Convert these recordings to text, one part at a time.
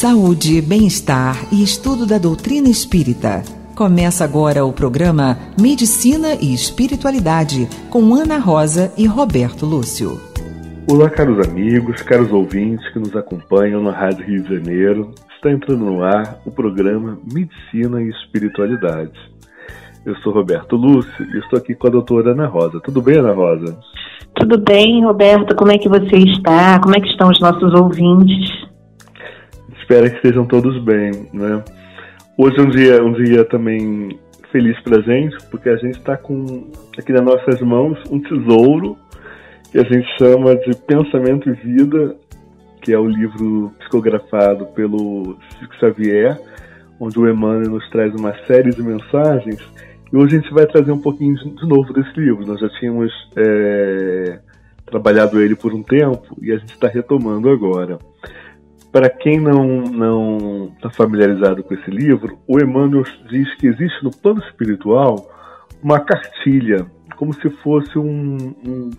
saúde, bem-estar e estudo da doutrina espírita. Começa agora o programa Medicina e Espiritualidade com Ana Rosa e Roberto Lúcio. Olá, caros amigos, caros ouvintes que nos acompanham na Rádio Rio de Janeiro. Está entrando no ar o programa Medicina e Espiritualidade. Eu sou Roberto Lúcio e estou aqui com a doutora Ana Rosa. Tudo bem, Ana Rosa? Tudo bem, Roberto? Como é que você está? Como é que estão os nossos ouvintes? Espero que estejam todos bem, né? Hoje é um dia, um dia também feliz pra gente, porque a gente está com aqui nas nossas mãos um tesouro que a gente chama de Pensamento e Vida, que é o livro psicografado pelo Chico Xavier, onde o Emmanuel nos traz uma série de mensagens e hoje a gente vai trazer um pouquinho de novo desse livro. Nós já tínhamos é, trabalhado ele por um tempo e a gente está retomando agora. Para quem não não está familiarizado com esse livro, o Emmanuel diz que existe no plano espiritual uma cartilha, como se fosse um, um,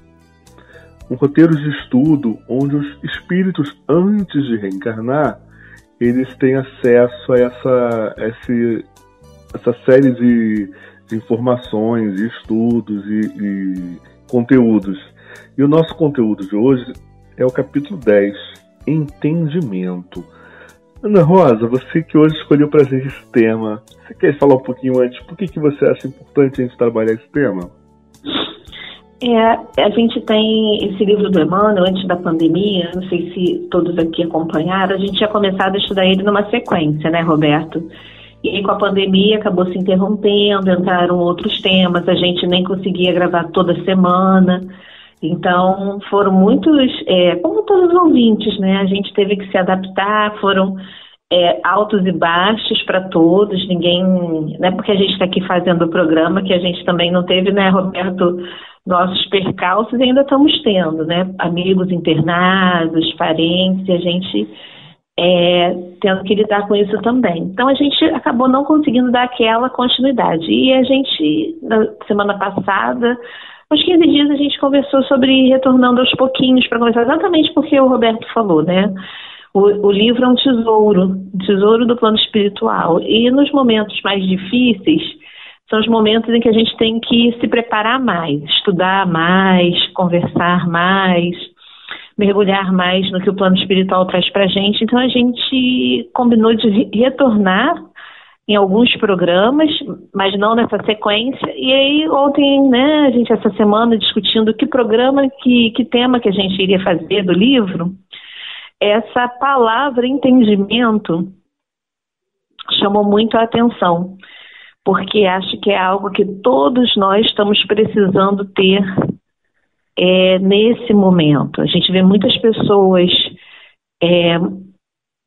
um roteiro de estudo onde os espíritos, antes de reencarnar, eles têm acesso a essa, essa, essa série de de informações, estudos e, e conteúdos. E o nosso conteúdo de hoje é o capítulo 10, Entendimento. Ana Rosa, você que hoje escolheu para gente esse tema, você quer falar um pouquinho antes? Por que, que você acha importante a gente trabalhar esse tema? É, a gente tem esse livro do Emmanuel antes da pandemia, não sei se todos aqui acompanharam, a gente tinha começado a estudar ele numa sequência, né, Roberto? E com a pandemia, acabou se interrompendo, entraram outros temas, a gente nem conseguia gravar toda semana. Então, foram muitos, é, como todos os ouvintes, né? A gente teve que se adaptar, foram é, altos e baixos para todos, ninguém. Não é porque a gente está aqui fazendo o programa que a gente também não teve, né, Roberto? Nossos percalços e ainda estamos tendo, né? Amigos internados, parentes, e a gente é, tendo que lidar com isso também. Então a gente acabou não conseguindo dar aquela continuidade. E a gente, na semana passada, uns 15 dias, a gente conversou sobre retornando aos pouquinhos para conversar exatamente porque o Roberto falou, né? O, o, livro é um tesouro, um tesouro do plano espiritual. E nos momentos mais difíceis, são os momentos em que a gente tem que se preparar mais, estudar mais, conversar mais, mergulhar mais no que o plano espiritual traz para a gente. Então a gente combinou de retornar em alguns programas, mas não nessa sequência. E aí ontem, né, a gente essa semana discutindo que programa, que, que tema que a gente iria fazer do livro, essa palavra entendimento chamou muito a atenção, porque acho que é algo que todos nós estamos precisando ter é, nesse momento. A gente vê muitas pessoas é,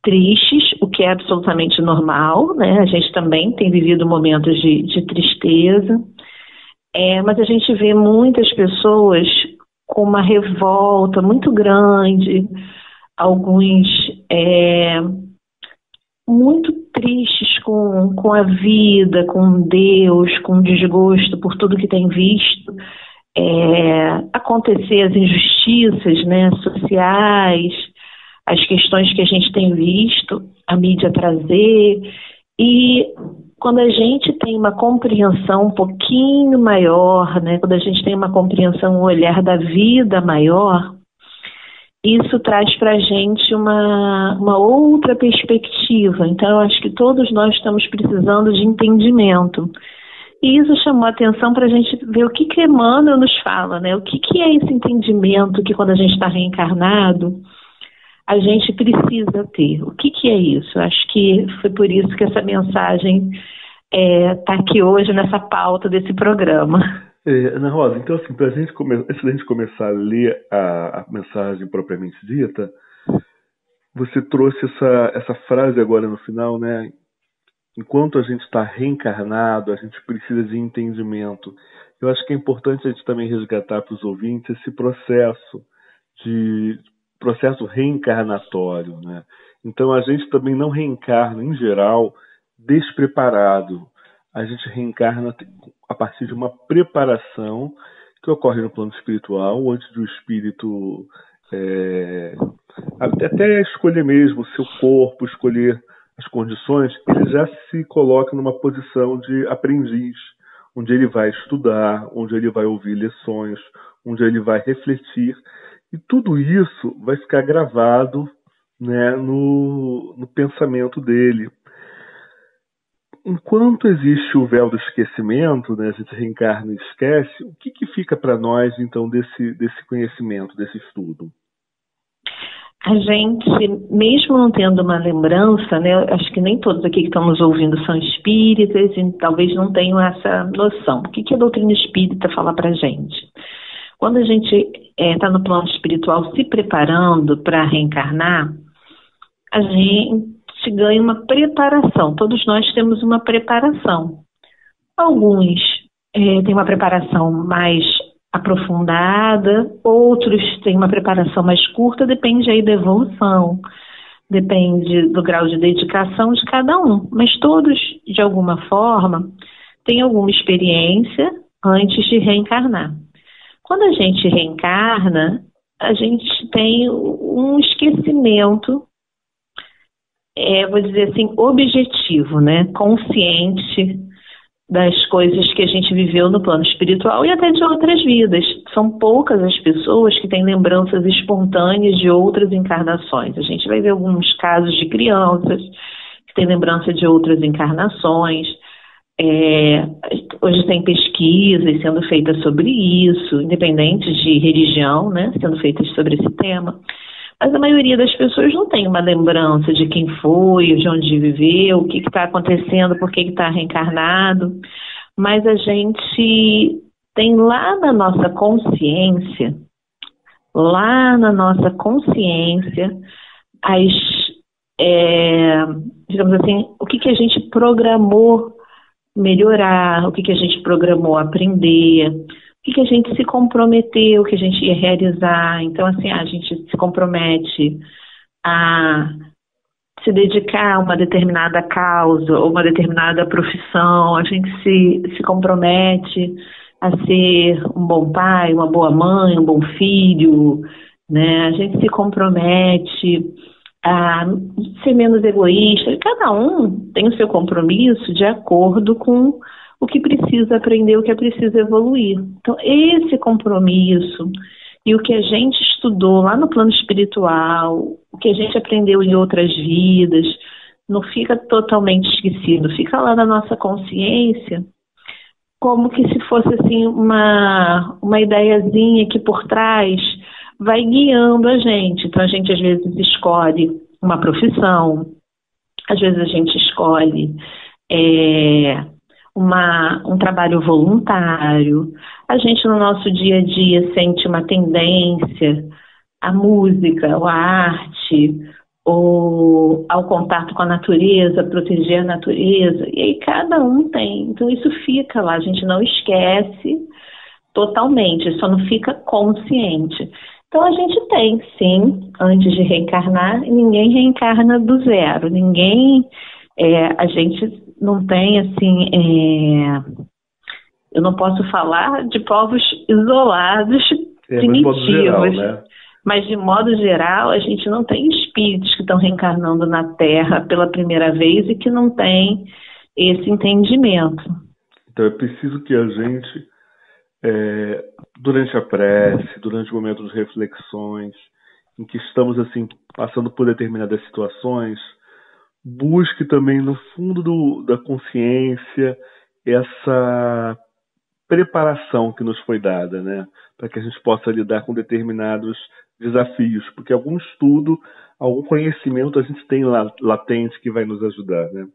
tristes, o que é absolutamente normal, né? A gente também tem vivido momentos de, de tristeza, é, mas a gente vê muitas pessoas com uma revolta muito grande, alguns é, muito tristes com, com a vida, com Deus, com desgosto por tudo que tem visto é, acontecer as injustiças né, sociais, as questões que a gente tem visto a mídia trazer. E quando a gente tem uma compreensão um pouquinho maior, né, quando a gente tem uma compreensão, um olhar da vida maior, isso traz para a gente uma, uma outra perspectiva. Então, eu acho que todos nós estamos precisando de entendimento. E isso chamou a atenção para a gente ver o que, que Emmanuel nos fala, né? O que, que é esse entendimento que quando a gente está reencarnado, a gente precisa ter. O que, que é isso? Acho que foi por isso que essa mensagem está é, tá aqui hoje nessa pauta desse programa. É, Ana Rosa, então assim, para gente antes da gente começar a ler a, a, mensagem propriamente dita, você trouxe essa, essa frase agora no final, né? enquanto a gente está reencarnado, a gente precisa de entendimento. Eu acho que é importante a gente também resgatar para os ouvintes esse processo de processo reencarnatório, né? Então a gente também não reencarna em geral despreparado. A gente reencarna a partir de uma preparação que ocorre no plano espiritual, antes do espírito é, até escolher mesmo o seu corpo, escolher as condições, ele já se coloca numa posição de aprendiz, onde ele vai estudar, onde ele vai ouvir lições, onde ele vai refletir. E tudo isso vai ficar gravado né, no, no pensamento dele. Enquanto existe o véu do esquecimento, né, a gente reencarna e esquece, o que, que fica para nós, então, desse, desse conhecimento, desse estudo? a gente, mesmo não tendo uma lembrança, né, acho que nem todos aqui que estão nos ouvindo são espíritas e talvez não tenham essa noção. O que, que a doutrina espírita fala para gente? Quando a gente está é, no plano espiritual se preparando para reencarnar, a gente ganha uma preparação. Todos nós temos uma preparação. Alguns é, têm uma preparação mais aprofundada, outros têm uma preparação mais curta, depende aí da evolução, depende do grau de dedicação de cada um. Mas todos, de alguma forma, têm alguma experiência antes de reencarnar. Quando a gente reencarna, a gente tem um esquecimento, é, vou dizer assim, objetivo, né? Consciente das coisas que a gente viveu no plano espiritual e até de outras vidas. São poucas as pessoas que têm lembranças espontâneas de outras encarnações. A gente vai ver alguns casos de crianças que têm lembrança de outras encarnações. É, hoje tem pesquisas sendo feitas sobre isso, independente de religião, né, sendo feitas sobre esse tema. Mas a maioria das pessoas não tem uma lembrança de quem foi, de onde viveu, o que está acontecendo, por que está reencarnado. Mas a gente tem lá na nossa consciência, lá na nossa consciência, as, é, digamos assim, o que, que a gente programou melhorar, o que, que a gente programou aprender, que, que a gente se comprometeu, o que a gente ia realizar. Então, assim, a gente se compromete a se dedicar a uma determinada causa ou uma determinada profissão, a gente se, se compromete a ser um bom pai, uma boa mãe, um bom filho, né? A gente se compromete a ser menos egoísta. Cada um tem o seu compromisso de acordo com o que precisa aprender, o que é preciso evoluir. Então, esse compromisso e o que a gente estudou lá no plano espiritual, o que a gente aprendeu em outras vidas, não fica totalmente esquecido, fica lá na nossa consciência, como que se fosse assim uma, uma ideiazinha que por trás vai guiando a gente. Então a gente às vezes escolhe uma profissão, às vezes a gente escolhe é, uma, um trabalho voluntário. A gente, no nosso dia a dia, sente uma tendência à música, à arte, ou ao contato com a natureza, proteger a natureza. E aí cada um tem. Então isso fica lá, a gente não esquece totalmente, só não fica consciente. Então a gente tem, sim, antes de reencarnar, ninguém reencarna do zero, ninguém. É, a gente não tem assim. É... Eu não posso falar de povos isolados, é, primitivos. Geral, né? Mas, de modo geral, a gente não tem espíritos que estão reencarnando na Terra pela primeira vez e que não tem esse entendimento. Então, é preciso que a gente, é, durante a prece, durante o momento de reflexões, em que estamos assim passando por determinadas situações, busque também no fundo do, da consciência essa preparação que nos foi dada, né, para que a gente possa lidar com determinados desafios, porque algum estudo, algum conhecimento a gente tem latente que vai nos ajudar, né.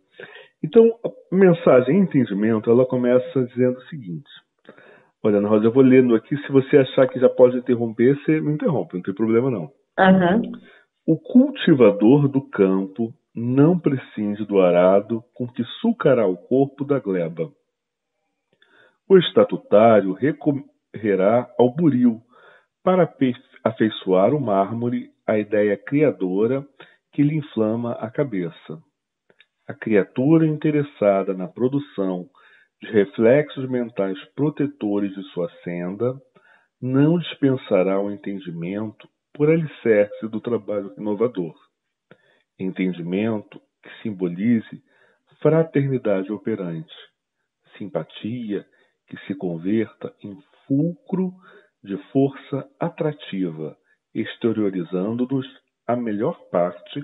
Então, a mensagem entendimento, ela começa dizendo o seguinte: Olha, Ana Rosa, eu vou lendo aqui. Se você achar que já pode interromper, você me interrompe, não tem problema não. Uhum. O cultivador do campo não prescinde do arado com que sucará o corpo da gleba. O estatutário recorrerá ao buril para afeiçoar o mármore à ideia criadora que lhe inflama a cabeça. A criatura interessada na produção de reflexos mentais protetores de sua senda não dispensará o entendimento por alicerce do trabalho inovador. Entendimento que simbolize fraternidade operante, simpatia que se converta em fulcro de força atrativa, exteriorizando-nos a melhor parte,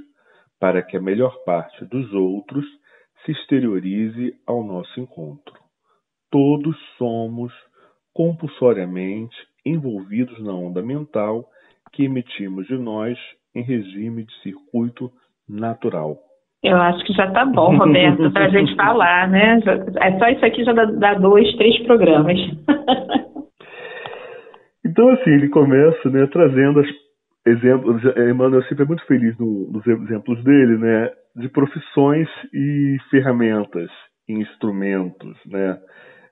para que a melhor parte dos outros se exteriorize ao nosso encontro. Todos somos compulsoriamente envolvidos na onda mental que emitimos de nós em regime de circuito natural. Eu acho que já está bom, Roberto, para a gente falar, né? É só isso aqui já dá, dá dois, três programas. então, assim, ele começa né, trazendo as exemplos. Emmanuel sempre é muito feliz no, nos exemplos dele, né? De profissões e ferramentas, e instrumentos, né?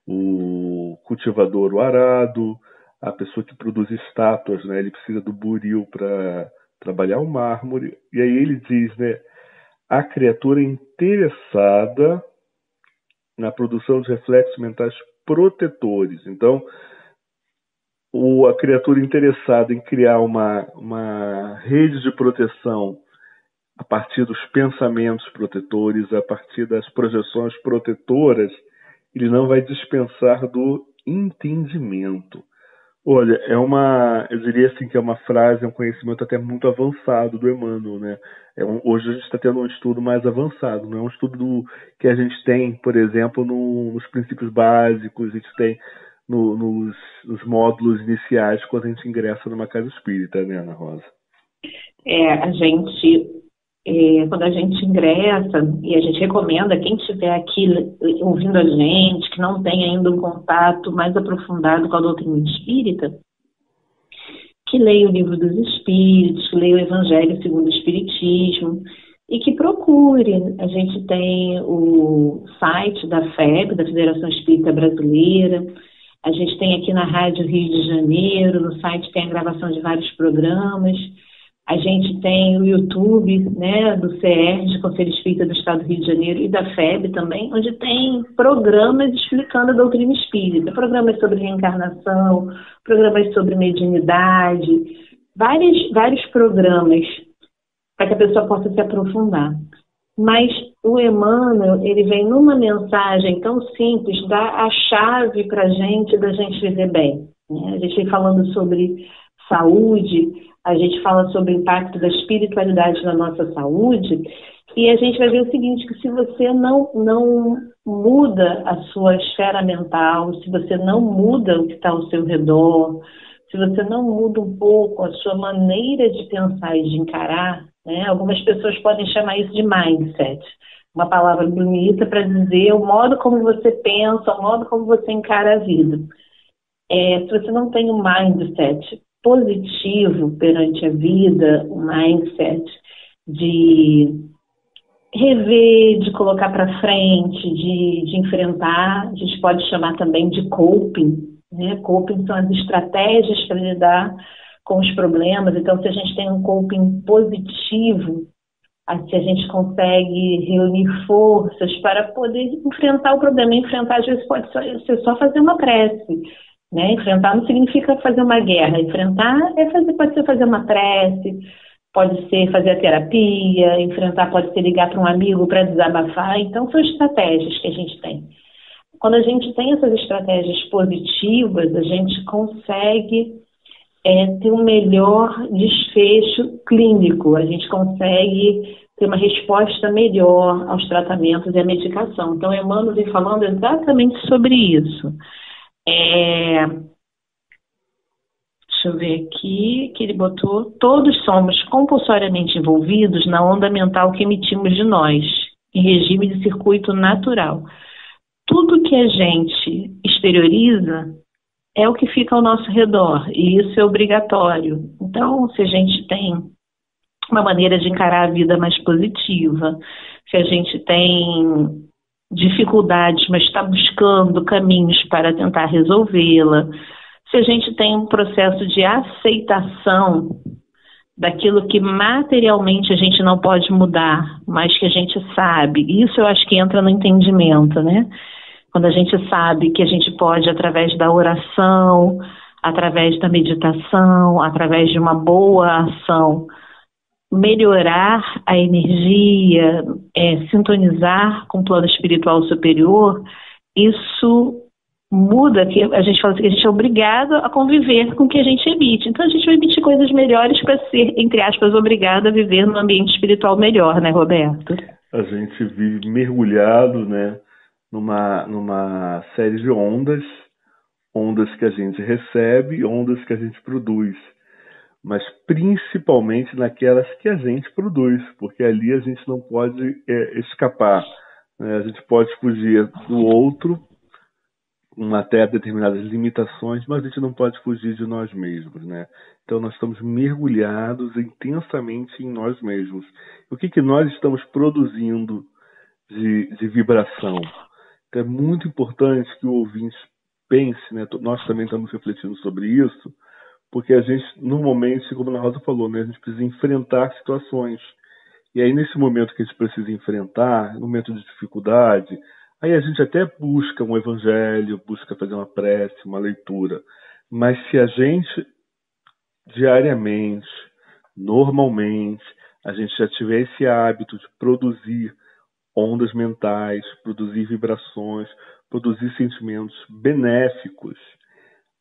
O cultivador, o arado, a pessoa que produz estátuas, né? Ele precisa do buril para trabalhar o mármore. E aí ele diz, né? A criatura interessada na produção de reflexos mentais protetores. Então, o, a criatura interessada em criar uma, uma rede de proteção a partir dos pensamentos protetores, a partir das projeções protetoras, ele não vai dispensar do entendimento. Olha, é uma, eu diria assim que é uma frase, é um conhecimento até muito avançado do Emmanuel, né? É um, hoje a gente está tendo um estudo mais avançado, não é um estudo do, que a gente tem, por exemplo, no, nos princípios básicos, a gente tem no, nos, nos, módulos iniciais quando a gente ingressa numa casa espírita, né, Ana Rosa? É, a gente, é, quando a gente ingressa, e a gente recomenda quem estiver aqui ouvindo a gente, que não tem ainda um contato mais aprofundado com a doutrina espírita, que leia o livro dos Espíritos, que leia o Evangelho segundo o Espiritismo, e que procure. A gente tem o site da FEB, da Federação Espírita Brasileira, a gente tem aqui na Rádio Rio de Janeiro, no site tem a gravação de vários programas. A gente tem o YouTube, né, do de Conselho Espírita do Estado do Rio de Janeiro, e da FEB também, onde tem programas explicando a doutrina espírita. Programas sobre reencarnação, programas sobre mediunidade, vários, vários programas para que a pessoa possa se aprofundar. Mas o Emmanuel, ele vem numa mensagem tão simples, dar a chave para a gente da gente viver bem. Né? A gente vem falando sobre saúde, a gente fala sobre o impacto da espiritualidade na nossa saúde, e a gente vai ver o seguinte, que se você não, não muda a sua esfera mental, se você não muda o que está ao seu redor, se você não muda um pouco a sua maneira de pensar e de encarar, né? Algumas pessoas podem chamar isso de mindset, uma palavra bonita para dizer o modo como você pensa, o modo como você encara a vida. É, se você não tem um mindset positivo perante a vida, um mindset de rever, de colocar para frente, de, de enfrentar, a gente pode chamar também de coping. Né? Coping são as estratégias para lidar com os problemas. Então, se a gente tem um coping positivo, se a gente consegue reunir forças para poder enfrentar o problema. Enfrentar, às vezes, pode ser só fazer uma prece. Né? Enfrentar não significa fazer uma guerra. Enfrentar é fazer, pode ser fazer uma prece, pode ser fazer a terapia, enfrentar pode ser ligar para um amigo para desabafar. Então, são estratégias que a gente tem. Quando a gente tem essas estratégias positivas, a gente consegue é, ter um melhor desfecho clínico, a gente consegue ter uma resposta melhor aos tratamentos e à medicação. Então, Emmanuel vem falando exatamente sobre isso. É, deixa eu ver aqui, que ele botou, todos somos compulsoriamente envolvidos na onda mental que emitimos de nós, em regime de circuito natural. Tudo que a gente exterioriza é o que fica ao nosso redor, e isso é obrigatório. Então, se a gente tem uma maneira de encarar a vida mais positiva, se a gente tem dificuldades, mas está buscando caminhos para tentar resolvê-la, se a gente tem um processo de aceitação daquilo que materialmente a gente não pode mudar, mas que a gente sabe, isso eu acho que entra no entendimento, né? quando a gente sabe que a gente pode, através da oração, através da meditação, através de uma boa ação, melhorar a energia, é, sintonizar com o plano espiritual superior, isso muda, que a gente fala assim, que a gente é obrigado a conviver com o que a gente emite. Então a gente vai emitir coisas melhores para ser, entre aspas, obrigado a viver num ambiente espiritual melhor, né, Roberto? A gente vive mergulhado, né, numa, numa série de ondas, ondas que a gente recebe, ondas que a gente produz mas principalmente naquelas que a gente produz, porque ali a gente não pode é, escapar. Né? A gente pode fugir do outro, até determinadas limitações, mas a gente não pode fugir de nós mesmos. Né? Então nós estamos mergulhados intensamente em nós mesmos. O que, que nós estamos produzindo de, de vibração? Então é muito importante que o ouvinte pense, né? nós também estamos refletindo sobre isso, porque a gente, normalmente, como a Rosa falou, né, a gente precisa enfrentar situações. E aí, nesse momento que a gente precisa enfrentar, momento de dificuldade, aí a gente até busca um evangelho, busca fazer uma prece, uma leitura. Mas se a gente, diariamente, normalmente, a gente já tiver esse hábito de produzir ondas mentais, produzir vibrações, produzir sentimentos benéficos,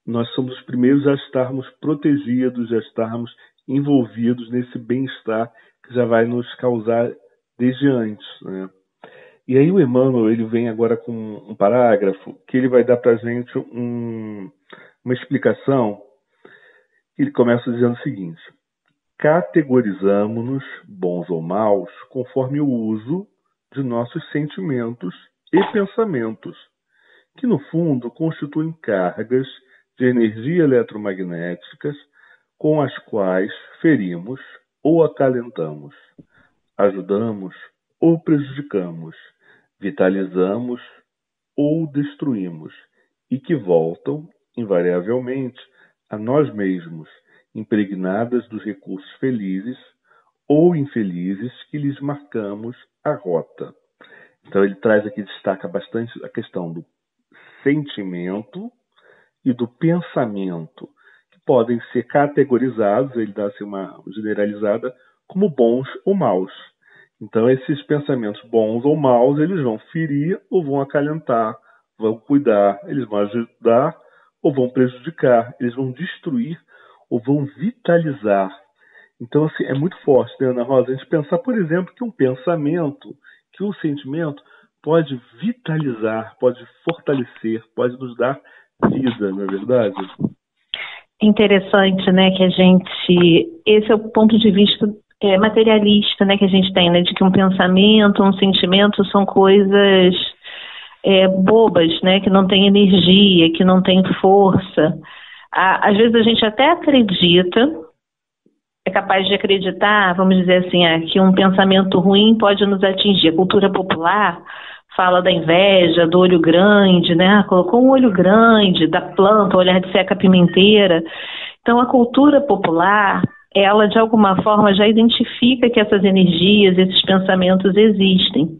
nós somos os primeiros a estarmos protegidos, a estarmos envolvidos nesse bem-estar que já vai nos causar desde antes. Né? E aí o Emmanuel ele vem agora com um parágrafo que ele vai dar para a gente um, uma explicação. Ele começa dizendo o seguinte: categorizamos-nos, bons ou maus, conforme o uso de nossos sentimentos e pensamentos, que no fundo constituem cargas de energia eletromagnéticas com as quais ferimos ou acalentamos, ajudamos ou prejudicamos, vitalizamos ou destruímos e que voltam, invariavelmente, a nós mesmos, impregnadas dos recursos felizes ou infelizes que lhes marcamos a rota. Então ele traz aqui, destaca bastante a questão do sentimento e do pensamento, que podem ser categorizados, ele dá assim, uma generalizada, como bons ou maus. Então, esses pensamentos bons ou maus, eles vão ferir ou vão acalentar, vão cuidar, eles vão ajudar ou vão prejudicar, eles vão destruir ou vão vitalizar. Então, assim, é muito forte, né, Ana Rosa? A gente pensar, por exemplo, que um pensamento, que um sentimento pode vitalizar, pode fortalecer, pode nos dar não é verdade? Interessante, né, que a gente. Esse é o ponto de vista é, materialista, né, que a gente tem, né, de que um pensamento, um sentimento são coisas é, bobas, né, que não têm energia, que não têm força. às vezes a gente até acredita, é capaz de acreditar, vamos dizer assim, é, que um pensamento ruim pode nos atingir. A cultura popular fala da inveja, do olho grande, né? Colocou um olho grande, da planta, o olhar de seca pimenteira. Então, a cultura popular, ela de alguma forma já identifica que essas energias, esses pensamentos existem.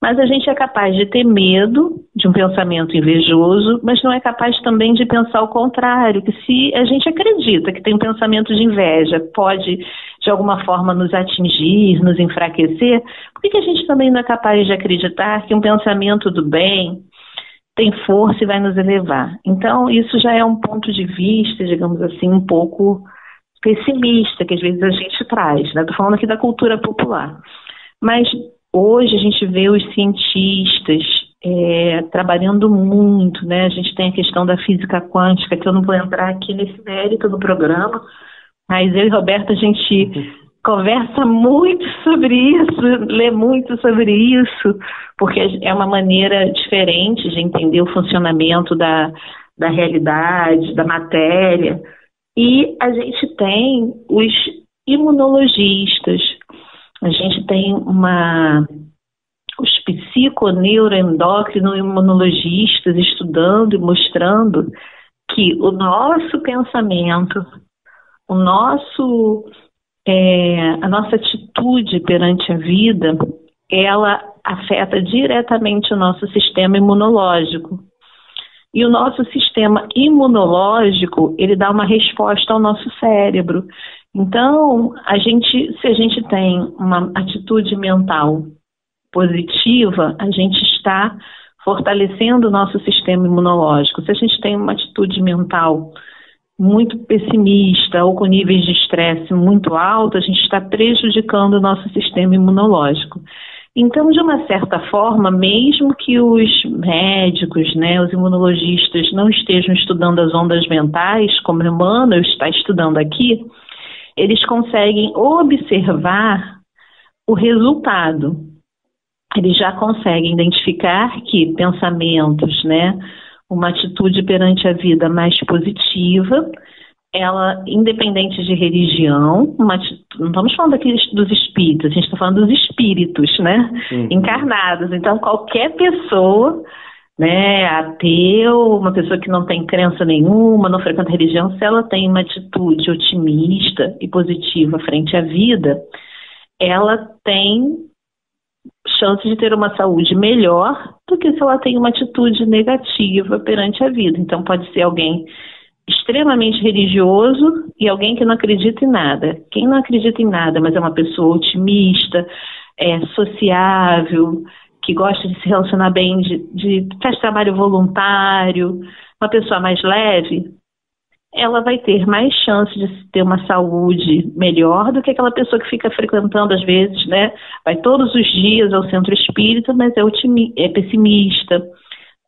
Mas a gente é capaz de ter medo de um pensamento invejoso, mas não é capaz também de pensar o contrário, que se a gente acredita que tem um pensamento de inveja, pode de alguma forma nos atingir, nos enfraquecer, por que, a gente também não é capaz de acreditar que um pensamento do bem tem força e vai nos elevar? Então, isso já é um ponto de vista, digamos assim, um pouco pessimista que às vezes a gente traz, né? Estou falando aqui da cultura popular. Mas Hoje a gente vê os cientistas é, trabalhando muito, né? A gente tem a questão da física quântica, que eu não vou entrar aqui nesse mérito do programa, mas eu e Roberto a gente uhum. conversa muito sobre isso, lê muito sobre isso, porque é uma maneira diferente de entender o funcionamento da, da realidade, da matéria. E a gente tem os imunologistas, a gente tem uma os psiconeuroendócrino-imunologistas estudando e mostrando que o nosso pensamento, o nosso, é, a nossa atitude perante a vida, ela afeta diretamente o nosso sistema imunológico. e o nosso sistema imunológico ele dá uma resposta ao nosso cérebro. Então, a gente, se a gente tem uma atitude mental positiva, a gente está fortalecendo o nosso sistema imunológico. Se a gente tem uma atitude mental muito pessimista ou com níveis de estresse muito alto, a gente está prejudicando o nosso sistema imunológico. Então, de uma certa forma, mesmo que os médicos, né, os imunologistas não estejam estudando as ondas mentais, como o Emmanuel está estudando aqui, eles conseguem observar o resultado. Eles já conseguem identificar que pensamentos, né, uma atitude perante a vida mais positiva, ela, independente de religião, uma, não estamos falando aqui dos espíritos, a gente está falando dos espíritos, né? Uhum. Encarnados. Então, qualquer pessoa, né, ateu, uma pessoa que não tem crença nenhuma, não frequenta religião, se ela tem uma atitude otimista e positiva frente à vida, ela tem chance de ter uma saúde melhor do que se ela tem uma atitude negativa perante a vida. Então, pode ser alguém extremamente religioso e alguém que não acredita em nada. Quem não acredita em nada, mas é uma pessoa otimista, é sociável, que gosta de se relacionar bem, de, de faz trabalho voluntário, uma pessoa mais leve, ela vai ter mais chance de ter uma saúde melhor do que aquela pessoa que fica frequentando às vezes, né? Vai todos os dias ao centro espírita, mas é, é pessimista,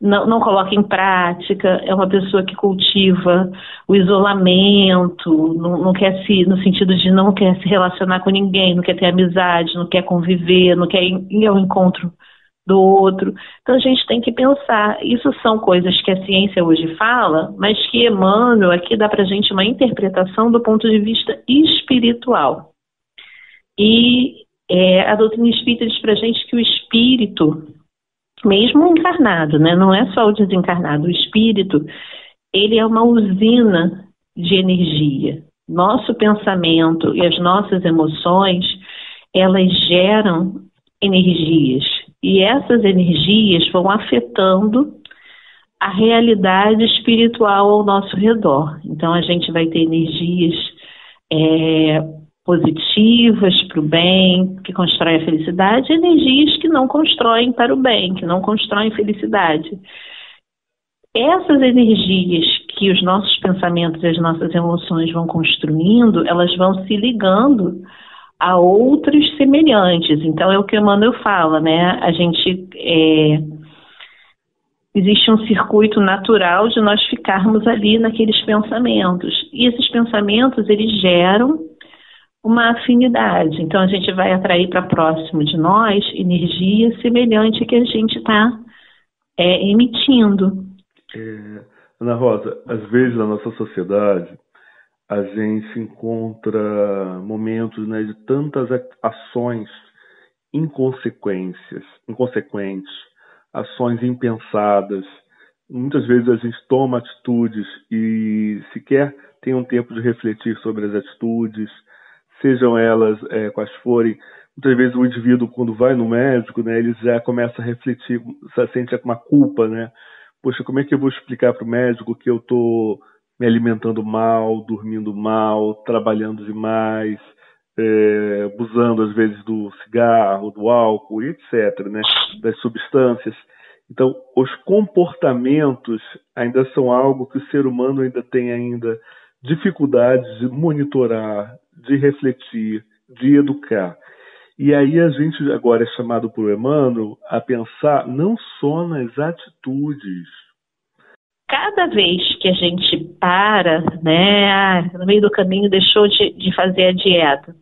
não, não coloca em prática, é uma pessoa que cultiva o isolamento, não, não, quer se, no sentido de não quer se relacionar com ninguém, não quer ter amizade, não quer conviver, não quer ir, ao encontro do outro. Então a gente tem que pensar, isso são coisas que a ciência hoje fala, mas que Emmanuel aqui dá para a gente uma interpretação do ponto de vista espiritual. E é, a doutrina espírita diz para a gente que o espírito mesmo encarnado, né? Não é só o desencarnado, o espírito, ele é uma usina de energia. Nosso pensamento e as nossas emoções, elas geram energias e essas energias vão afetando a realidade espiritual ao nosso redor. Então a gente vai ter energias é, positivas para o bem, que constroem a felicidade, e energias que não constroem para o bem, que não constroem felicidade. Essas energias que os nossos pensamentos e as nossas emoções vão construindo, elas vão se ligando a outros semelhantes. Então é o que o Emmanuel fala, né? A gente é, existe um circuito natural de nós ficarmos ali naqueles pensamentos. E esses pensamentos eles geram uma afinidade. Então a gente vai atrair para próximo de nós energia semelhante que a gente está é, emitindo. É, Ana Rosa, às vezes na nossa sociedade a gente encontra momentos né, de tantas ações inconsequências, inconsequentes, ações impensadas. Muitas vezes a gente toma atitudes e sequer tem um tempo de refletir sobre as atitudes, sejam elas é, quais forem. Muitas vezes o indivíduo, quando vai no médico, né, ele já começa a refletir, se sente uma culpa, né? Poxa, como é que eu vou explicar para o médico que eu estou me alimentando mal, dormindo mal, trabalhando demais, é, abusando às vezes do cigarro, do álcool, etc., né? das substâncias. Então, os comportamentos ainda são algo que o ser humano ainda tem ainda dificuldades de monitorar, de refletir, de educar. E aí a gente agora é chamado por Emmanuel a pensar não só nas atitudes. Cada vez que a gente para, né, ah, no meio do caminho deixou de, de fazer a dieta,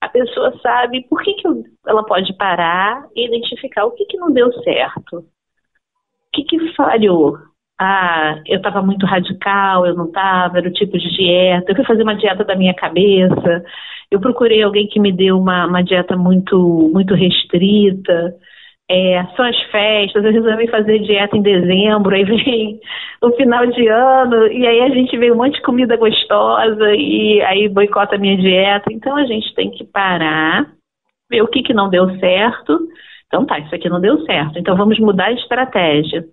a pessoa sabe por que, que ela pode parar e identificar o que, que não deu certo, o que, que falhou, ah, eu estava muito radical, eu não estava, era o tipo de dieta, eu fui fazer uma dieta da minha cabeça, eu procurei alguém que me deu uma, uma dieta muito, muito restrita, é, são as festas, eu resolvi fazer dieta em dezembro, aí vem o final de ano, e aí a gente vê um monte de comida gostosa, e aí boicota a minha dieta, então a gente tem que parar, ver o que, que não deu certo, então tá, isso aqui não deu certo, então vamos mudar a estratégia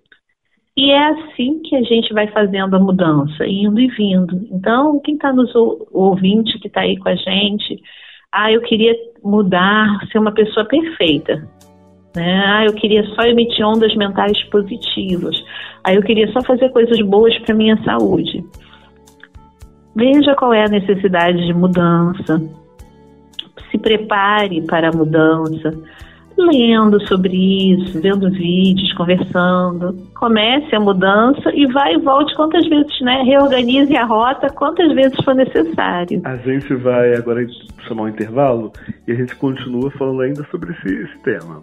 E é assim que a gente vai fazendo a mudança, indo e vindo. Então, quem está nos ouvinte, que está aí com a gente, ah, eu queria mudar, ser uma pessoa perfeita. Né? Ah, eu queria só emitir ondas mentais positivas. Ah, eu queria só fazer coisas boas para minha saúde. Veja qual é a necessidade de mudança. Se prepare para a mudança lendo sobre isso, vendo vídeos, conversando. Comece a mudança e vai e volte quantas vezes, né? Reorganize a rota quantas vezes for necessário. A gente vai agora chamar um intervalo e a gente continua falando ainda sobre esse, esse tema.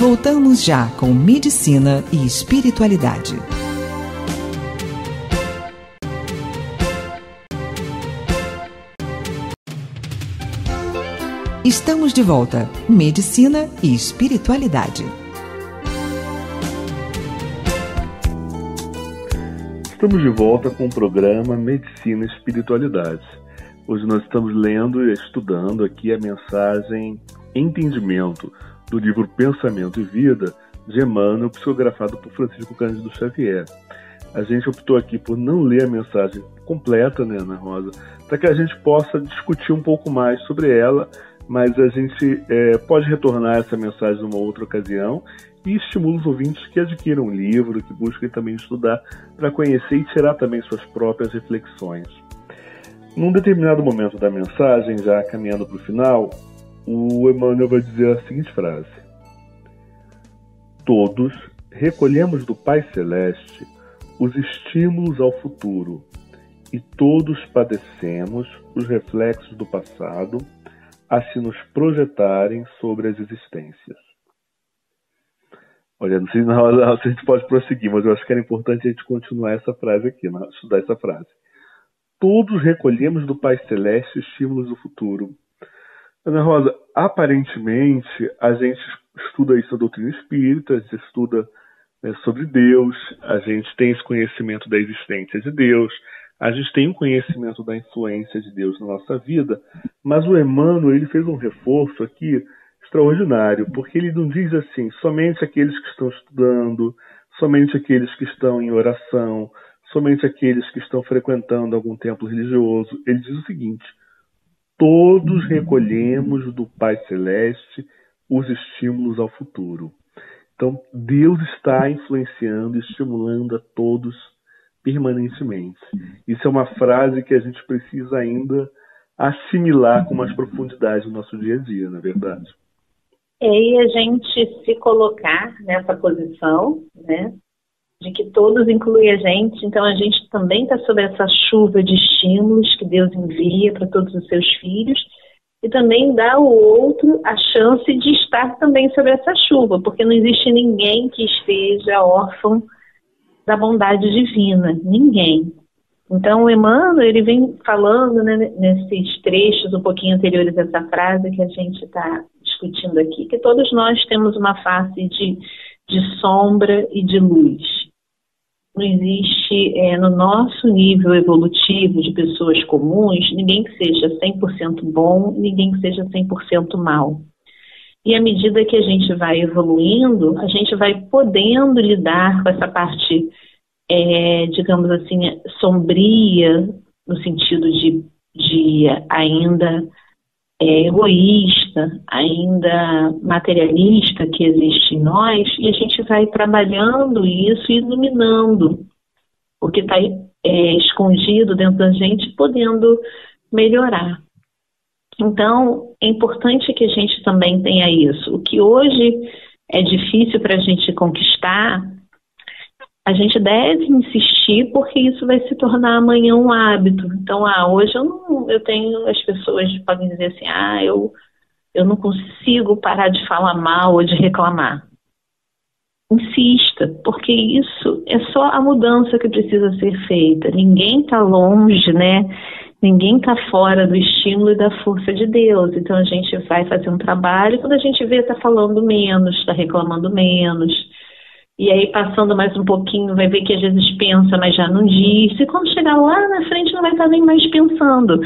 Voltamos já com medicina e espiritualidade. Estamos de volta. Medicina e espiritualidade. Estamos de volta com o programa Medicina e Espiritualidade. Hoje nós estamos lendo e estudando aqui a mensagem Entendimento do livro Pensamento e Vida de Emmanuel, psicografado por Francisco Cândido Xavier. A gente optou aqui por não ler a mensagem completa, né, Ana Rosa, para que a gente possa discutir um pouco mais sobre ela mas a gente é, pode retornar essa mensagem numa outra ocasião e estimula os ouvintes que adquiram um livro, que busquem também estudar para conhecer e tirar também suas próprias reflexões. Num determinado momento da mensagem, já caminhando para o final, o Emmanuel vai dizer a seguinte frase: Todos recolhemos do Pai Celeste os estímulos ao futuro e todos padecemos os reflexos do passado a se nos projetarem sobre as existências. Olha, não sei se a gente pode prosseguir, mas eu acho que era importante a gente continuar essa frase aqui, né? estudar essa frase. Todos recolhemos do Pai Celeste estímulos do futuro. Ana Rosa, aparentemente a gente estuda isso na doutrina espírita, a gente estuda né, sobre Deus, a gente tem esse conhecimento da existência de Deus, a gente tem um conhecimento da influência de Deus na nossa vida, mas o Emmanuel ele fez um reforço aqui extraordinário, porque ele não diz assim, somente aqueles que estão estudando, somente aqueles que estão em oração, somente aqueles que estão frequentando algum templo religioso. Ele diz o seguinte: todos recolhemos do Pai Celeste os estímulos ao futuro. Então, Deus está influenciando e estimulando a todos permanentemente. Isso é uma frase que a gente precisa ainda assimilar com mais profundidade no nosso dia a dia, na é verdade. É, e a gente se colocar nessa posição, né, de que todos incluem a gente, então a gente também está sob essa chuva de estímulos que Deus envia para todos os seus filhos e também dá ao outro a chance de estar também sobre essa chuva, porque não existe ninguém que esteja órfão da bondade divina, ninguém. Então, o Emmanuel, ele vem falando né, nesses trechos um pouquinho anteriores a essa frase que a gente está discutindo aqui, que todos nós temos uma face de, de sombra e de luz. Não existe, é, no nosso nível evolutivo de pessoas comuns, ninguém que seja 100% bom, ninguém que seja 100% mal. E à medida que a gente vai evoluindo, a gente vai podendo lidar com essa parte, é, digamos assim, sombria, no sentido de, de ainda é, egoísta, ainda materialista que existe em nós, e a gente vai trabalhando isso e iluminando o que está é, escondido dentro da gente, podendo melhorar. Então, é importante que a gente também tenha isso. O que hoje é difícil para a gente conquistar, a gente deve insistir porque isso vai se tornar amanhã um hábito. Então, ah, hoje eu não, eu tenho as pessoas podem dizer assim, ah, eu eu não consigo parar de falar mal ou de reclamar. Insista, porque isso é só a mudança que precisa ser feita. Ninguém está longe, né? Ninguém está fora do estímulo e da força de Deus. Então a gente vai fazer um trabalho e quando a gente vê está falando menos, está reclamando menos. E aí passando mais um pouquinho vai ver que às vezes pensa, mas já não disse. E quando chegar lá na frente não vai estar nem mais pensando.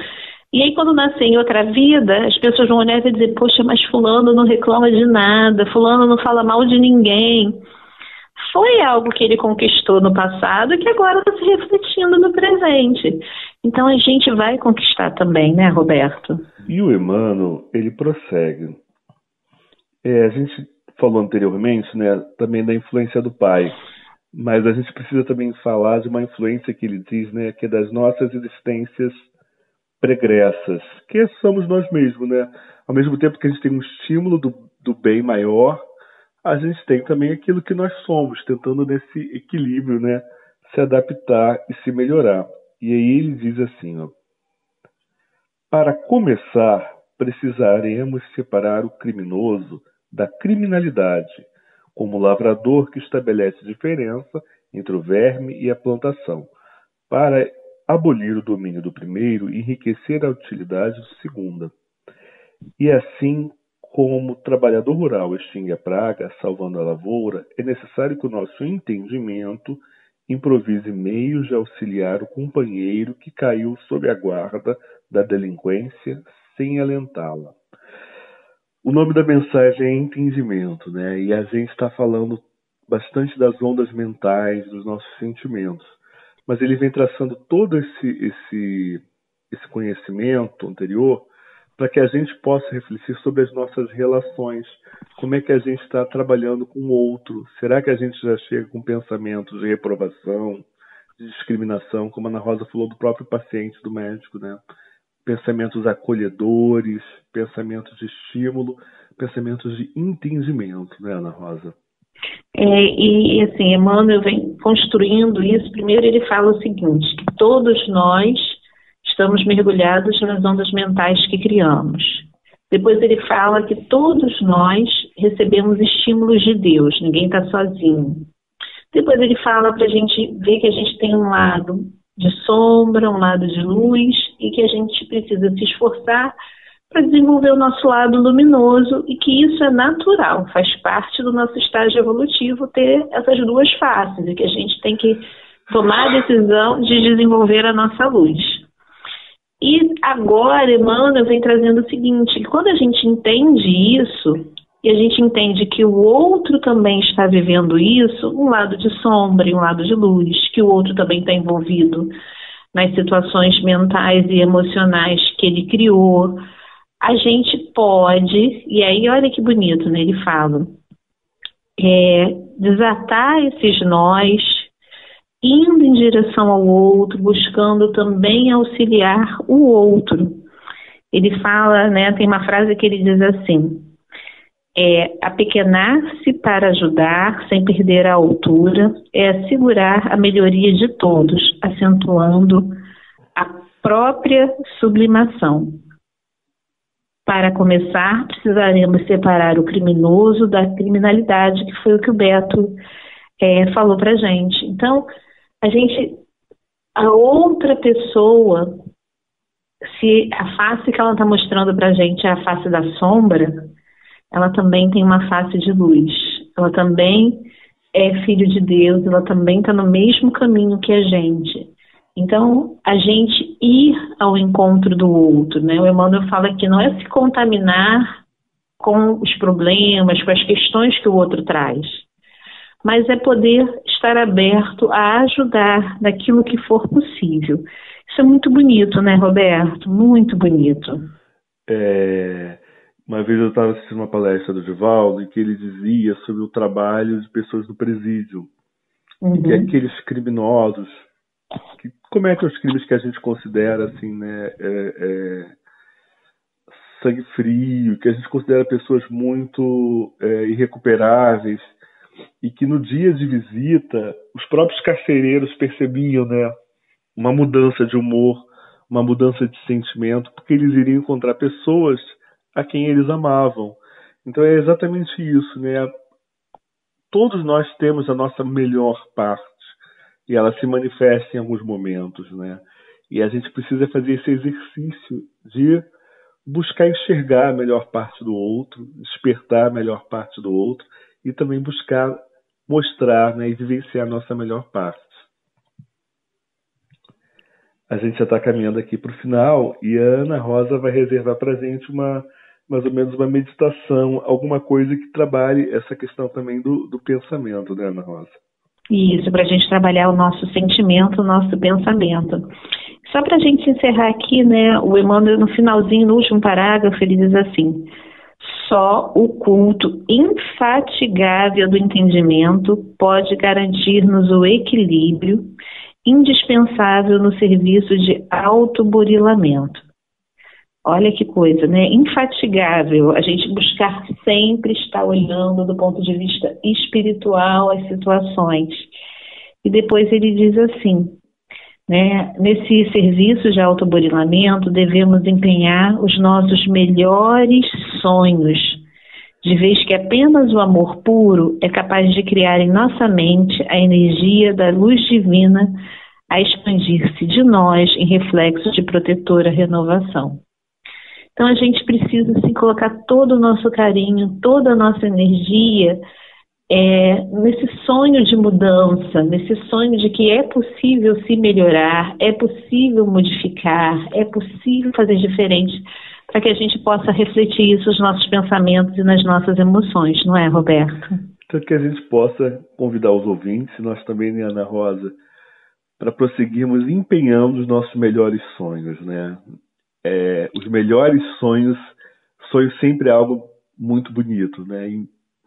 E aí quando nascer em outra vida, as pessoas vão olhar e dizer, poxa, mas fulano não reclama de nada, fulano não fala mal de ninguém. foi algo que ele conquistou no passado que agora está se refletindo no presente. Então a gente vai conquistar também, né, Roberto? E o Emmanuel, ele prossegue. É, a gente falou anteriormente, né, também da influência do pai, mas a gente precisa também falar de uma influência que ele diz, né, que é das nossas existências pregressas, que somos nós mesmos, né? Ao mesmo tempo que a gente tem um estímulo do, do bem maior, a gente tem também aquilo que nós somos, tentando nesse equilíbrio, né, se adaptar e se melhorar. E aí ele diz assim, ó, para começar, precisaremos separar o criminoso da criminalidade, como lavrador que estabelece diferença entre o verme e a plantação, para abolir o domínio do primeiro e enriquecer a utilidade do segundo. E assim como o trabalhador rural extingue a praga, salvando a lavoura, é necessário que o nosso entendimento improvise meios de auxiliar o companheiro que caiu sob a guarda da delinquência sem alentá-la. O nome da mensagem é entendimento, né? E a gente está falando bastante das ondas mentais, dos nossos sentimentos. Mas ele vem traçando todo esse, esse, esse conhecimento anterior para que a gente possa refletir sobre as nossas relações, como é que a gente está trabalhando com o outro. Será que a gente já chega com pensamentos de reprovação, de discriminação, como a Ana Rosa falou do próprio paciente, do médico, né? Pensamentos acolhedores, pensamentos de estímulo, pensamentos de entendimento, né, Ana Rosa? É, e assim, Emmanuel vem construindo isso. Primeiro ele fala o seguinte, que todos nós estamos mergulhados nas ondas mentais que criamos. Depois ele fala que todos nós recebemos estímulos de Deus, ninguém está sozinho. Depois ele fala para a gente ver que a gente tem um lado de sombra, um lado de luz e que a gente precisa se esforçar para desenvolver o nosso lado luminoso e que isso é natural, faz parte do nosso estágio evolutivo ter essas duas faces e que a gente tem que tomar a decisão de desenvolver a nossa luz. E agora Emmanuel vem trazendo o seguinte: quando a gente entende isso, e a gente entende que o outro também está vivendo isso, um lado de sombra e um lado de luz, que o outro também está envolvido nas situações mentais e emocionais que ele criou, a gente pode, e aí olha que bonito, né? Ele fala, é, desatar esses nós indo em direção ao outro, buscando também auxiliar o outro. Ele fala, né, tem uma frase que ele diz assim: é apequenar-se para ajudar sem perder a altura, é assegurar a melhoria de todos, acentuando a própria sublimação. Para começar, precisaremos separar o criminoso da criminalidade, que foi o que o Beto é, falou para gente. Então, a gente, a outra pessoa, se a face que ela está mostrando para gente é a face da sombra, ela também tem uma face de luz. Ela também é filho de Deus, ela também está no mesmo caminho que a gente. Então, a gente ir ao encontro do outro, né? O Emmanuel fala que não é se contaminar com os problemas, com as questões que o outro traz, mas é poder estar aberto a ajudar naquilo que for possível. Isso é muito bonito, né, Roberto? Muito bonito. É, uma vez eu estava assistindo uma palestra do Divaldo em que ele dizia sobre o trabalho de pessoas do presídio. Uhum. que aqueles criminosos que cometem os crimes que a gente considera assim, né, é, é, sangue frio, que a gente considera pessoas muito é, irrecuperáveis, e que no dia de visita os próprios carcereiros percebiam, né, uma mudança de humor, uma mudança de sentimento, porque eles iriam encontrar pessoas a quem eles amavam. Então é exatamente isso, né? Todos nós temos a nossa melhor parte e ela se manifesta em alguns momentos, né? E a gente precisa fazer esse exercício de buscar enxergar a melhor parte do outro, despertar a melhor parte do outro e também buscar mostrar né, e vivenciar a nossa melhor parte. A gente já está caminhando aqui para o final e a Ana Rosa vai reservar para a gente uma mais ou menos uma meditação, alguma coisa que trabalhe essa questão também do, do pensamento, né, Ana Rosa? Isso, para a gente trabalhar o nosso sentimento, o nosso pensamento. Só para a gente encerrar aqui, né, o Emmanuel, no finalzinho, no último parágrafo, ele diz assim: só o culto infatigável do entendimento pode garantir-nos o equilíbrio indispensável no serviço de autoburilamento. Olha que coisa, né? Infatigável a gente buscar sempre estar olhando do ponto de vista espiritual as situações. E depois ele diz assim: né? Nesse serviço de autoburilamento, devemos empenhar os nossos melhores sonhos, de vez que apenas o amor puro é capaz de criar em nossa mente a energia da luz divina a expandir-se de nós em reflexo de protetora renovação. Então a gente precisa assim, colocar todo o nosso carinho, toda a nossa energia é, nesse sonho de mudança, nesse sonho de que é possível se melhorar, é possível modificar, é possível fazer diferente, para que a gente possa refletir isso nos nossos pensamentos e nas nossas emoções, não é, Roberto? Então, que a gente possa convidar os ouvintes, nós também, né, Ana Rosa, para prosseguirmos empenhando os nossos melhores sonhos, né? É, os melhores sonhos, sonho sempre é algo muito bonito, né?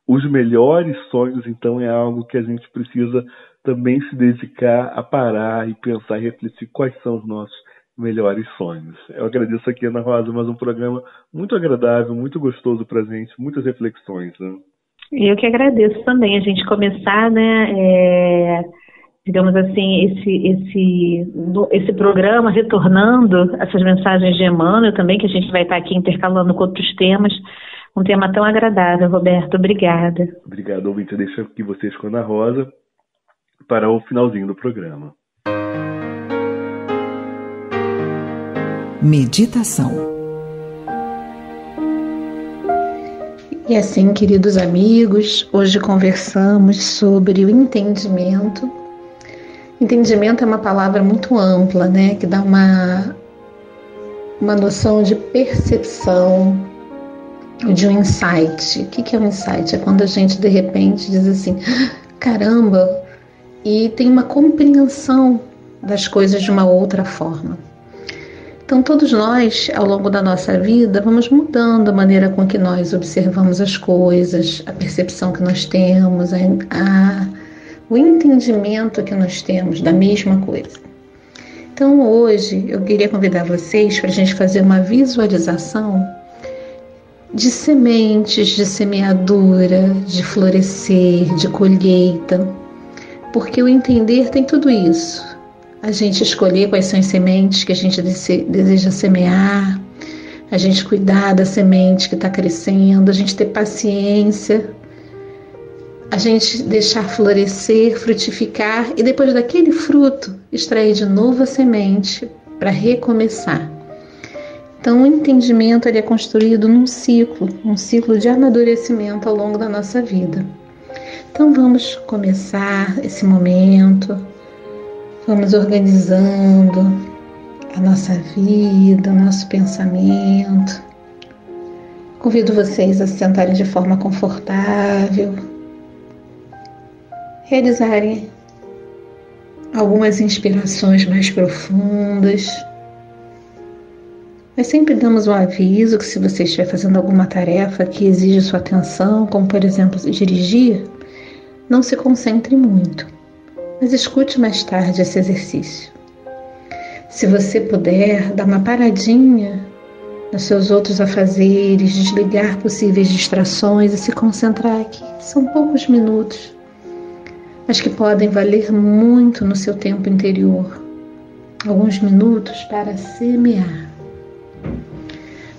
os melhores sonhos, então, é algo que a gente precisa também se dedicar a parar e pensar e refletir quais são os nossos melhores sonhos. Eu agradeço aqui, Ana Rosa, mais um programa muito agradável, muito gostoso para gente, muitas reflexões. Né? Eu que agradeço também a gente começar, né? É, digamos assim, esse, esse, esse programa retornando essas mensagens de Emmanuel também, que a gente vai estar aqui intercalando com outros temas um tema tão agradável, Roberto. Obrigada. Obrigado, ouvinte. Eu deixo aqui vocês com a Ana Rosa para o finalzinho do programa. Meditação. E assim, queridos amigos, hoje conversamos sobre o entendimento. Entendimento é uma palavra muito ampla, né, que dá uma uma noção de percepção, de um insight. O que é um insight? É quando a gente de repente diz assim: caramba, e tem uma compreensão das coisas de uma outra forma. Então, todos nós, ao longo da nossa vida, vamos mudando a maneira com que nós observamos as coisas, a percepção que nós temos, a, a, o entendimento que nós temos da mesma coisa. Então, hoje, eu queria convidar vocês para a gente fazer uma visualização de sementes, de semeadura, de florescer, de colheita. Porque o entender tem tudo isso. A gente escolher quais são as sementes que a gente deseja semear, a gente cuidar da semente que está crescendo, a gente ter paciência, a gente deixar florescer, frutificar e depois daquele fruto extrair de novo a semente para recomeçar. Então, o entendimento ele é construído num ciclo, um ciclo de amadurecimento ao longo da nossa vida. Então, vamos começar esse momento, vamos organizando a nossa vida, o nosso pensamento. Convido vocês a se sentarem de forma confortável, realizarem algumas inspirações mais profundas mas sempre damos um aviso que se você estiver fazendo alguma tarefa que exige sua atenção, como por exemplo dirigir, não se concentre muito, mas escute mais tarde esse exercício. Se você puder, dar uma paradinha nos seus outros afazeres, desligar possíveis distrações e se concentrar aqui. São poucos minutos, mas que podem valer muito no seu tempo interior. Alguns minutos para semear.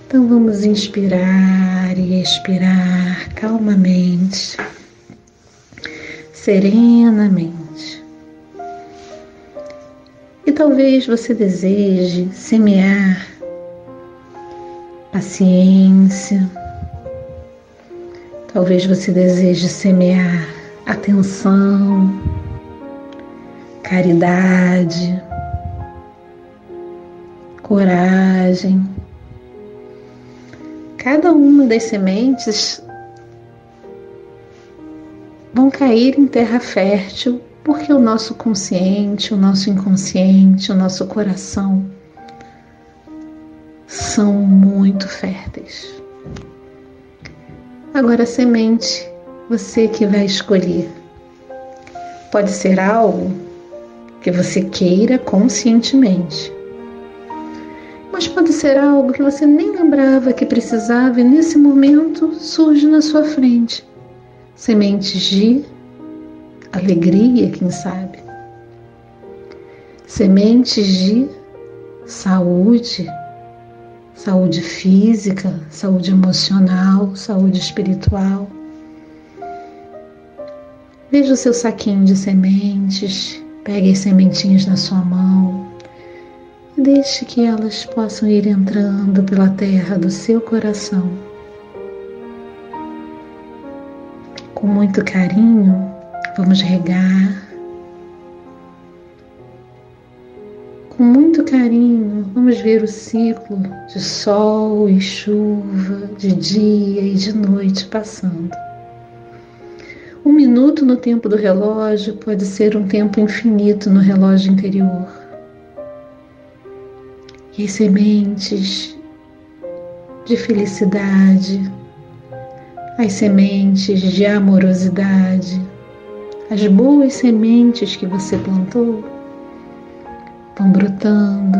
Então vamos inspirar e expirar calmamente, serenamente. E talvez você deseje semear paciência, talvez você deseje semear atenção, caridade, coragem cada uma das sementes vão cair em terra fértil, porque o nosso consciente, o nosso inconsciente, o nosso coração são muito férteis. Agora, a semente, você que vai escolher. Pode ser algo que você queira conscientemente. Mas pode ser algo que você nem lembrava que precisava e nesse momento surge na sua frente. Sementes de alegria, quem sabe. Sementes de saúde, saúde física, saúde emocional, saúde espiritual. Veja o seu saquinho de sementes, pegue as sementinhas na sua mão e deixe que elas possam ir entrando pela terra do seu coração. Com muito carinho, vamos regar com muito carinho, vamos ver o ciclo de sol e chuva, de dia e de noite passando. Um minuto no tempo do relógio pode ser um tempo infinito no relógio interior. E as sementes de felicidade, as sementes de amorosidade, as boas sementes que você plantou vão brotando,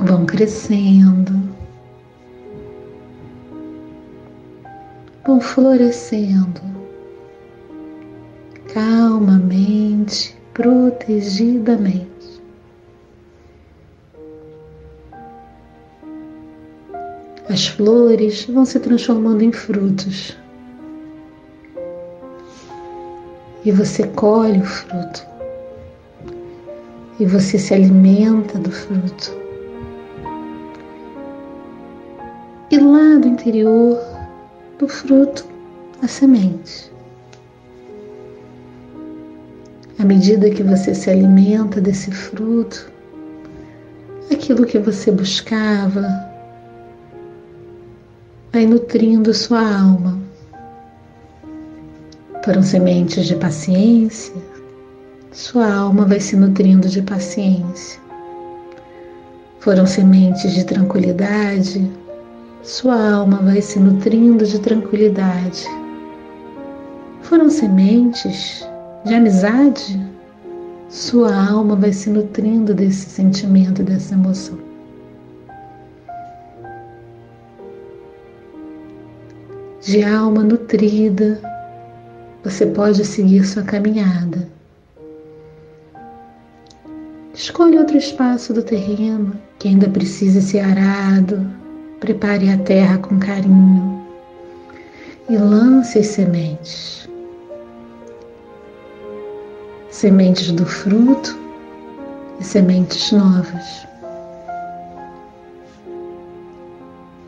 vão crescendo, vão florescendo calmamente, protegidamente. As flores vão se transformando em frutos. E você colhe o fruto e você se alimenta do fruto. E lá do interior do fruto, a semente. À medida que você se alimenta desse fruto, aquilo que você buscava vai nutrindo sua alma. Foram sementes de paciência, sua alma vai se nutrindo de paciência. Foram sementes de tranquilidade, sua alma vai se nutrindo de tranquilidade. Foram sementes de amizade, sua alma vai se nutrindo desse sentimento, dessa emoção. De alma nutrida, você pode seguir sua caminhada Escolha outro espaço do terreno que ainda precise ser arado. Prepare a terra com carinho e lance as sementes. Sementes do fruto e sementes novas.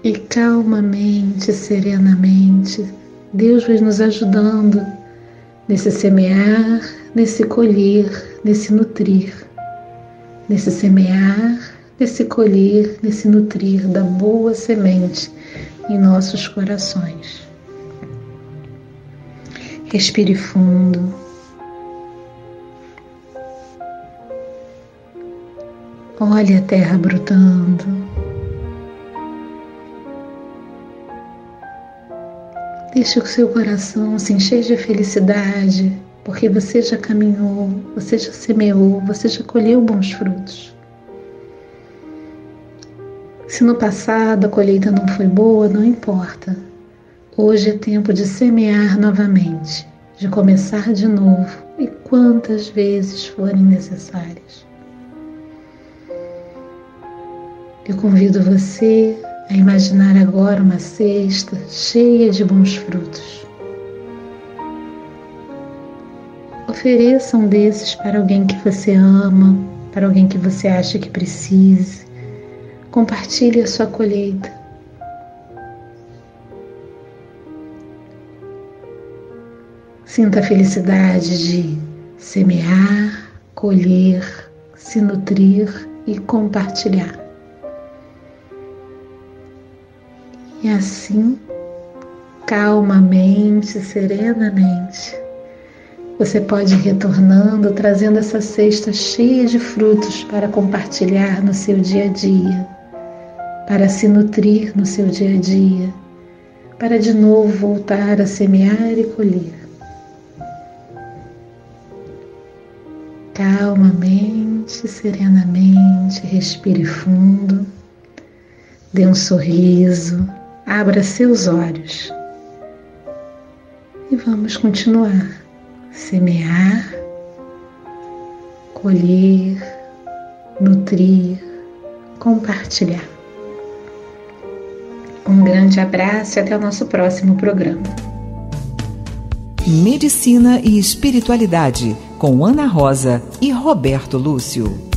E calmamente, serenamente, Deus vai nos ajudando nesse semear, nesse colher, nesse nutrir nesse semear, nesse colher, nesse nutrir da boa semente em nossos corações. Respire fundo. Olhe a terra brotando. Deixe o seu coração se encher de felicidade porque você já caminhou, você já semeou, você já colheu bons frutos. Se no passado a colheita não foi boa, não importa. Hoje é tempo de semear novamente, de começar de novo e quantas vezes forem necessárias. Eu convido você a imaginar agora uma cesta cheia de bons frutos. Ofereça um desses para alguém que você ama, para alguém que você acha que precise. Compartilhe a sua colheita. Sinta a felicidade de semear, colher, se nutrir e compartilhar. E assim, calmamente, serenamente, você pode ir retornando, trazendo essa cesta cheia de frutos para compartilhar no seu dia a dia, para se nutrir no seu dia a dia, para de novo voltar a semear e colher. Calmamente, serenamente, respire fundo, dê um sorriso, abra seus olhos e vamos continuar semear, colher, nutrir, compartilhar. Um grande abraço e até o nosso próximo programa. Medicina e Espiritualidade, com Ana Rosa e Roberto Lúcio.